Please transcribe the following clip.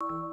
you